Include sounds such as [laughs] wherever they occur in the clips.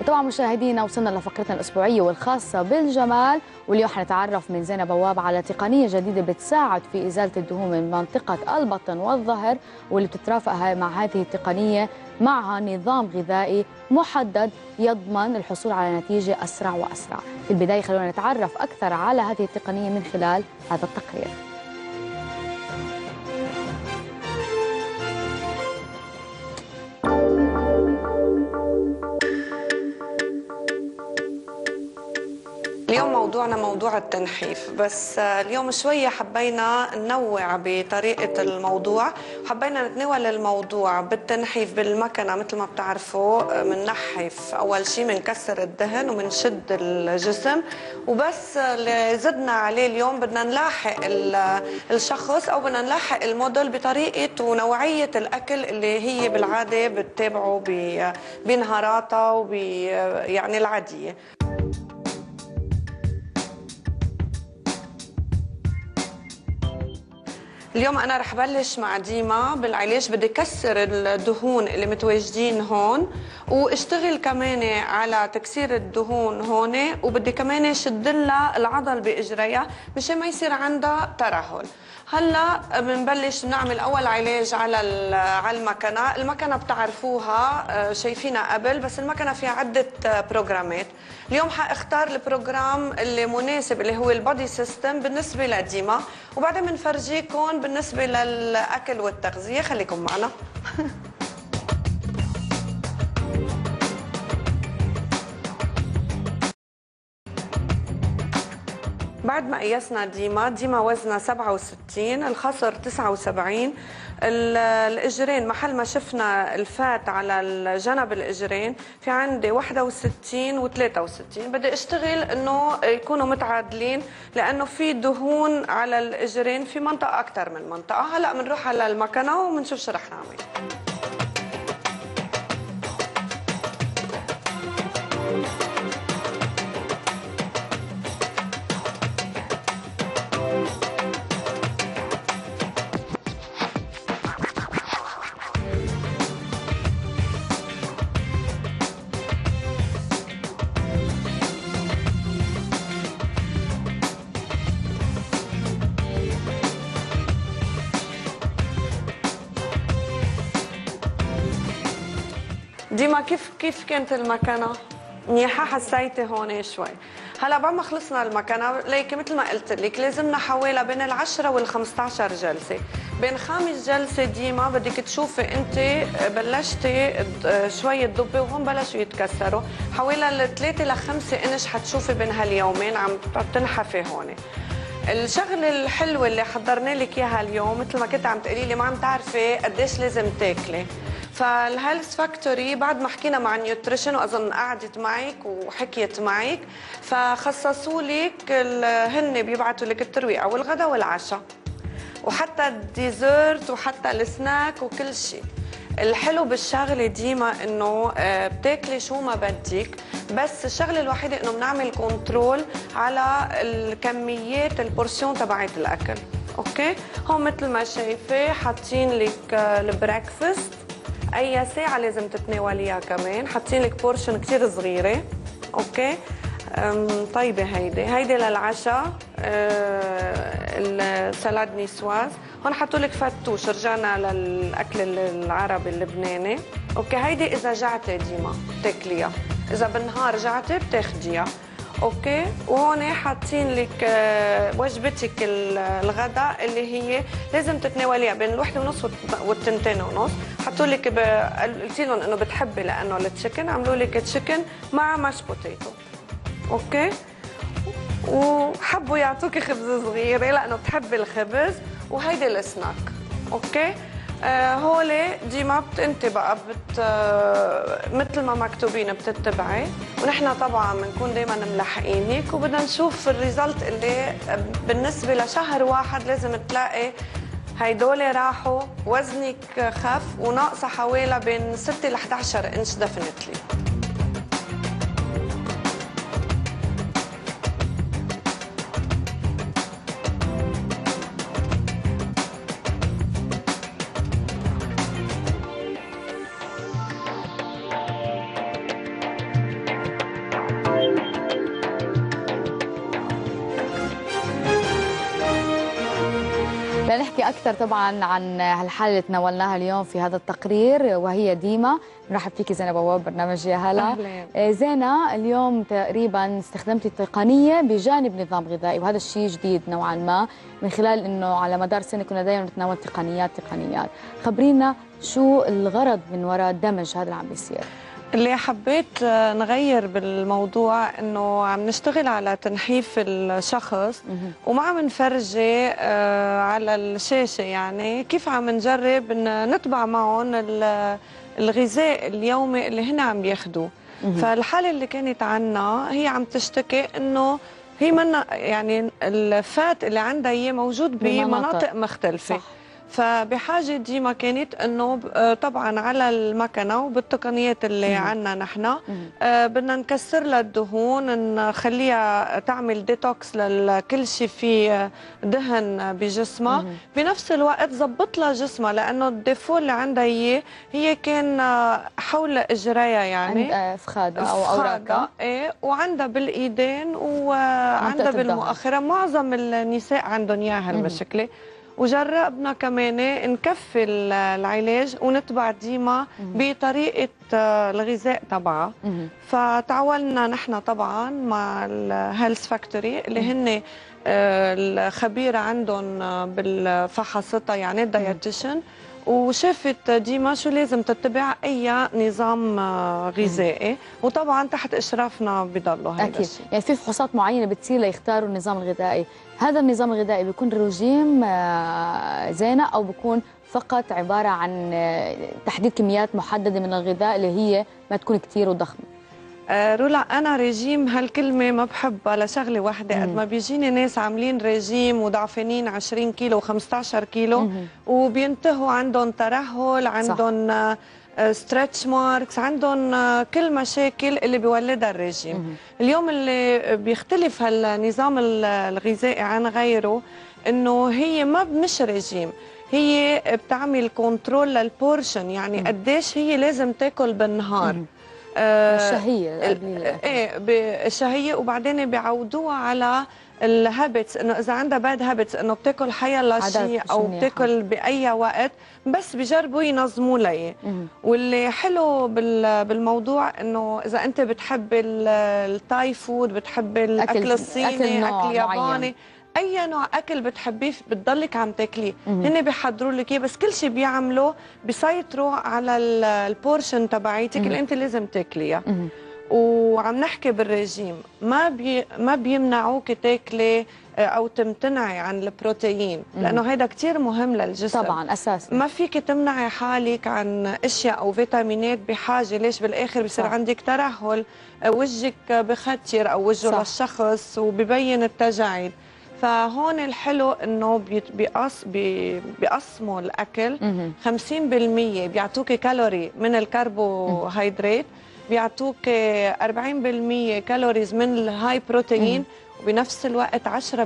وطبعا مشاهدينا وصلنا لفقرتنا الأسبوعية والخاصة بالجمال واليوم حنتعرف من زينب بواب على تقنية جديدة بتساعد في إزالة الدهون من منطقة البطن والظهر واللي بتترافق مع هذه التقنية معها نظام غذائي محدد يضمن الحصول على نتيجة أسرع وأسرع. في البداية خلونا نتعرف أكثر على هذه التقنية من خلال هذا التقرير. موضوعنا موضوع التنحيف. بس اليوم شوية حبينا ننوع بطريقة الموضوع. وحبينا نتناول الموضوع بالتنحيف بالمكنة مثل ما بتعرفوا بننحف أول شيء بنكسر الدهن وبنشد الجسم. وبس اللي زدنا عليه اليوم بدنا نلاحق الشخص أو بدنا نلاحق الموديل بطريقة ونوعية الأكل اللي هي بالعادة بتتابعه بنهاراتها وب يعني العادية. اليوم أنا رح بلش مع ديما بالعلاج بدي كسر الدهون اللي متواجدين هون واشتغل كمان على تكسير الدهون هون وبدي كمان شد لها العضل بإجريها مشان ما يصير عندها ترهل. هلأ بنبلش نعمل أول علاج على على المكنة، المكنة بتعرفوها شايفينها قبل بس المكنة فيها عدة بروجرامات، اليوم حأختار ال program اللي مناسب اللي هو ال body system بالنسبة لديما. وبعدين بنفرجيكم بالنسبة للأكل والتغذية خليكم معنا. [laughs] بعد ما قيسنا ديما ديما وزنها 67 الخصر 79 الإجرين محل ما شفنا الفات على الجنب الإجرين في عندي 61 و63 بدي أشتغل إنه يكونوا متعادلين لأنه في دهون على الإجرين في منطقة أكثر من منطقة. هلأ بنروح على المكنة وبنشوف شو رح نعمل. ديما كيف كيف كانت المكنه؟ منيحة؟ حسيتي هون شوي؟ هلا بعد ما خلصنا المكنه ليكي مثل ما قلت لك لازمنا حوالي بين ال10 وال15 جلسة. بين خامس جلسة ديما بدك تشوفي أنت بلشتي شوي تضبي وهون بلشوا يتكسروا. حوالي الثلاثه لخمسه إنش حتشوفي بين هاليومين عم تنحفي هون. الشغله الحلوه اللي حضرنا لك إياها اليوم مثل ما كنت عم تقولي لي ما عم تعرفي قديش لازم تاكلي. فالهيلث فاكتوري بعد ما حكينا مع ال nutrition وأظن قعدت معك وحكيت معك فخصصوا لك هن بيبعتوا لك الترويقه والغداء والعشاء. وحتى ال dessert وحتى السناك وكل شيء. الحلو بالشغلة ديما إنه بتاكلي شو ما بدك بس الشغلة الوحيدة إنه بنعمل control على الكميات ال portion تبعت الأكل. okay؟ هون مثل ما شايفة حاطين لك ال breakfast أي ساعة لازم تتناوليها كمان. حاطين لك portion كثير صغيرة. okay؟ طيبة هيدي. هيدي للعشاء. ال salade niçoise هون حطوا لك فتوش. رجعنا للأكل العربي اللبناني. okay؟ هيدي إذا جعتي ديما بتاكليها. إذا بالنهار جعتي بتاخديها. okay؟ وهون حاطين لك وجبتك الغداء اللي هي لازم تتناوليها بين الوحدة ونص والتنتين ونص. حطوا لك ب... قلت لهم إنه بتحبي لأنه ال chicken عملوا لك chicken مع mashed potato. okay؟ وحبوا يعطوكي خبز صغيرة لأنه بتحبي الخبز وهيدي ال snack. okay؟ آه هولي ديما انت بقى بت آه مثل ما مكتوبين بتتبعي. ونحن طبعا بنكون دائما ملحقينك وبدنا نشوف الريزلت اللي بالنسبة لشهر واحد لازم تلاقي هيدول راحوا وزنك خف وناقصة حوالي بين 6 ل 11 إنش دفنتلي لنحكي أكثر طبعا عن هالحالة اللي تناولناها اليوم في هذا التقرير وهي ديما. نرحب فيك زينب بواب برنامج يا هلا. آه، زينة اليوم تقريبا استخدمتي التقنية بجانب نظام غذائي وهذا الشيء جديد نوعا ما من خلال إنه على مدار سنة كنا دائما نتناول تقنيات تقنيات. خبرينا شو الغرض من وراء دمج هذا اللي عم بيصير. اللي حبيت نغير بالموضوع إنه عم نشتغل على تنحيف الشخص وما عم نفرجي آه، على الشاشة يعني. كيف عم نجرب نتبع معهم ال- الغذاء اليومي اللي هن عم بياخذوه فالحالة اللي كانت عنا هي عم تشتكي إنه هي منا يعني الفات اللي عندها اياه موجود بمناطق. بمناطق مختلفة. صح. فبحاجة ديما كانت إنه آه، طبعا على المكنة وبالتقنيات اللي عنا نحن. آه، بدنا نكسر لها الدهون نخليها تعمل ديتوكس لكل شيء فيه دهن بجسمها. بنفس الوقت زبط لها جسمها لأنه الـ défaut اللي عندها إياه هي كان آه، حول إجريها يعني. عند آه، فخادة أو أوراكها. إيه وعندها بالإيدين وعندها. بالمؤخرة معظم النساء عندهم إياها هالمشكله وجربنا كمان نكفي ال- العلاج ونتبع ديما بطريقة آه، الغذاء تبعها. فتعاوننا نحن طبعا مع ال Health Factory اللي هن آه، الخبيرة عندهم بالفحصتها يعني الدايتيشن وشافت ديما شو لازم تتبع أي نظام آه، غذائي. وطبعا تحت إشرافنا بضلوا هذا أكيد. الشيء. يعني في فحوصات معينة بتصير ليختاروا النظام الغذائي. هذا النظام الغذائي بيكون رجيم آه، زينة أو بيكون فقط عبارة عن آه، تحديد كميات محددة من الغذاء اللي هي ما تكون كثير وضخمة. رولا أنا ريجيم هالكلمة ما بحبها لشغله واحدة. قد ما بيجيني ناس عاملين ريجيم وضعفانين 20 كيلو و15 كيلو مهم. وبينتهوا عندهم ترهل عندهم stretch marks عندهم آه، كل مشاكل اللي بيولدها الريجيم اليوم اللي بيختلف هالنظام ال- الغذائي عن غيره إنه هي ما مش ريجيم هي بتعمل control لل portion يعني قديش هي لازم تاكل بالنهار. آه، الشهية قبل الأكل. إيه بالشهية وبعدين بيعودوها على ال habits إنه إذا عندها bad habits إنه بتاكل حيلا عادات شيء أو. بتاكل بأي وقت بس بجربوا ينظموا مهم. واللي حلو بال- بالموضوع إنه إذا أنت بتحب ال- ال Thai food بتحب الأكل الصيني أكل أكل ياباني معين. أي نوع أكل بتحبيه بتضلك عم تاكليه. هن بيحضروا لك إياه بس كل شيء بيعملوا بيسيطروا على ال- ال portion تبعيتك اللي أنت لازم تاكليها. وعم نحكي بالرجيم ما بي ما بيمنعوك تاكلي آه، أو تمتنعي عن البروتين لأنه هيدا كتير مهم للجسم. طبعا أساسا. ما فيك تمنعي حالك عن أشياء أو فيتامينات بحاجة. ليش بالآخر بصير صح. عندك ترهل؟ آه، وجهك بيختير أو وجهه. للشخص وببين التجاعيد. فهون الحلو إنه بيقص بي- بيقسموا الأكل. مهم. 50% بيعطوك كالوري من الكربوهيدرات بيعطوك 40% calories من ال high protein وبنفس الوقت 10%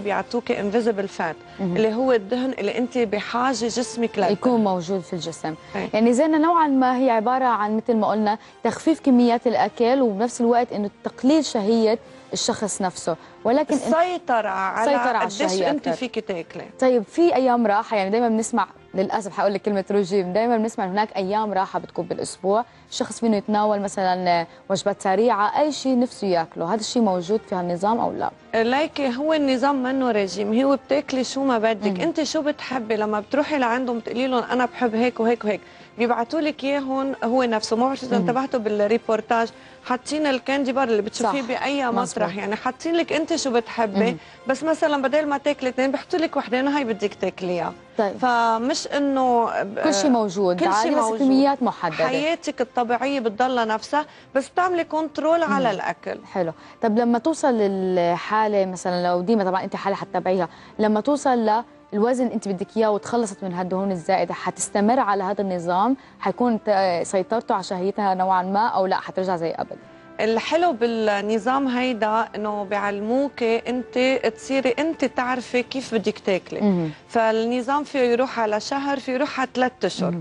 بيعطوك invisible fat اللي هو الدهن اللي انت بحاجة جسمك له يكون موجود في الجسم. إيه. يعني زينا نوعا ما هي عبارة عن مثل ما قلنا تخفيف كميات الأكل وبنفس الوقت إنه تقليل شهية الشخص نفسه. ولكن السيطرة على على قديش انت. فيك تاكلي. طيب في أيام راحة يعني دائما بنسمع للأسف حقول لك كلمة رجيم دائما بنسمع هناك أيام راحة بتكون بالأسبوع. الشخص فينه يتناول مثلا وجبات سريعة أي شيء نفسه ياكله. هذا الشيء موجود في هالنظام أو لا؟ ليكي هو النظام منه رجيم. هو بتاكلي شو ما بدك. أنت شو بتحبي؟ لما بتروحي لعندهم بتقولي لهم أنا بحب هيك وهيك وهيك. بيبعتوا لك إياهم هو نفسه. ما بعرف إذا انتبهتوا بالريبورتاج. حاطين ال candy bar اللي بتشوفيه. بأي. مسرح يعني حاطين لك أنت شو بتحبي. بس مثلا بدل ما تاكلي اثنين بيحطوا لك وحدين هاي بدك تاكليها. طيب. فمش إنه كل شيء موجود. كل شيء بس موجود. كميات محددة. حياتك الطبيعية بتضلها نفسها بس بتعملي control على الأكل. حلو. طب لما توصل للحالة مثلا لو ديما طبعا أنت حالة حتتابعيها لما توصل للوزن انت بدك اياه وتخلصت من هالدهون الزائدة حتستمر على هذا النظام حيكون سيطرته على شهيتها نوعا ما أو لا حترجع زي قبل. الحلو بالنظام هيدا إنه بيعلموك أنت تصيري أنت تعرفي كيف بدك تاكلي. فالنظام فيه يروح على شهر فيه يروح على ثلاث أشهر.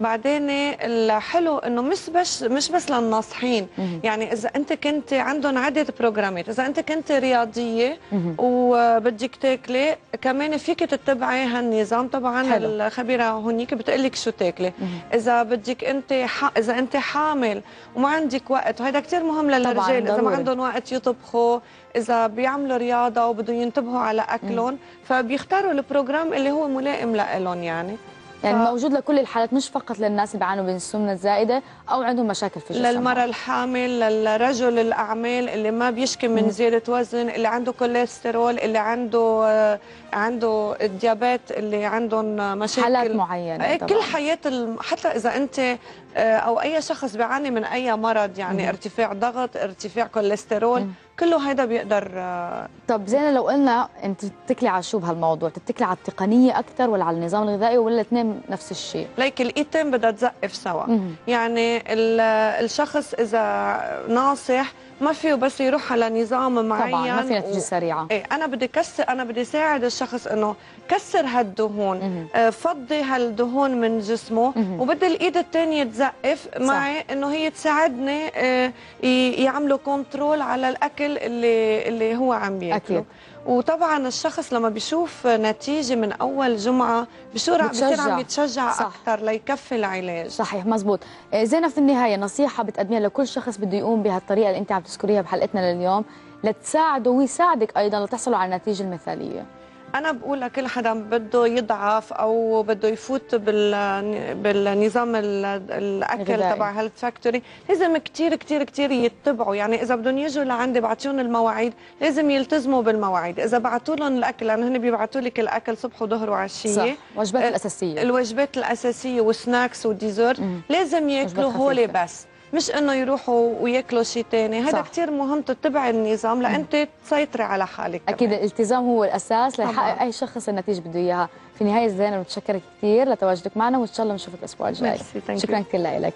بعدين الحلو إنه مش بس مش بس للناصحين. يعني إذا أنت كنت عندهم عدة بروجرامات إذا أنت كنت رياضية وبدك تاكلي كمان فيك تتبعي هالنظام. طبعا حلو. الخبيرة هونيك بتقول لك شو تاكلي. إذا بدك أنت ح... إذا أنت حامل وما عندك وقت وهذا كثير مهم للرجال. إذا ما. عندهم وقت يطبخوا إذا بيعملوا رياضة وبدهم ينتبهوا على أكلهم فبيختاروا ال program اللي هو ملائم لهم يعني. يعني ف- موجود لكل الحالات مش فقط للناس اللي بيعانوا من السمنه الزائده أو عندهم مشاكل في جسمهم. للمرأة الحامل للرجل الأعمال اللي ما بيشكي من زيادة وزن اللي عنده كوليسترول اللي عنده آه، عنده ال diabète اللي عندهم مشاكل. حالات معينة إيه، طبعاً. كل حياة الم... حتى إذا أنت آه، أو أي شخص بيعاني من أي مرض يعني ارتفاع ضغط ارتفاع كوليسترول كله هذا بيقدر طب زين لو قلنا انت بتتكلي على شو بهالموضوع؟ بتتكلي على التقنية أكثر ولا على النظام الغذائي ولا الاثنين نفس الشيء؟ ليك الايتين بدها تزقف سوا. يعني ال- الشخص إذا ناصح ما فيه بس يروح على نظام معين طبعا ما في نتيجه و- سريعة إيه أنا بدي كسر أنا بدي ساعد الشخص إنه كسر هالدهون. آه، فضي هالدهون من جسمه. وبدي الإيد الثانية تزقف معي إنه هي تساعدني آه، يعملوا كنترول على الأكل اللي اللي هو عم بياكله أكيد. وطبعا الشخص لما بيشوف نتيجة من أول جمعة بصير بصير. عم يتشجع صح. أكثر ليكفي العلاج صحيح مزبوط آه، زينب في النهاية نصيحة بتقدميها لكل شخص بده يقوم بهالطريقة اللي أنت عم تذكريها بحلقتنا لليوم لتساعده ويساعدك أيضا لتحصلوا على النتيجة المثالية أنا بقول لكل حدا بده يضعف أو بده يفوت بال بالنظام ال- الأكل. تبع Health Factory لازم كتير كتير كتير يتبعوا. يعني إذا بدهم يجوا لعندي بعطيهم المواعيد لازم يلتزموا بالمواعيد. إذا بعثوا لهم الأكل لأنه هن بيبعثوا لك الأكل صبح وظهر وعشية. صح. وجبات آه، الأساسية. الوجبات الأساسية و snacks و dessert. لازم يأكلوا خفيفة. بس. مش إنه يروحوا وياكلوا شيء ثاني هذا. كثير مهم تتبعي النظام لانت تسيطري على حالك أكيد كمان. الالتزام هو الأساس ليحقق. أي شخص النتيجة بده إياها في النهايه زينب متشكره كثير لتواجدك معنا وإن شاء الله بنشوفك الأسبوع الجاي. شكرا كثير لك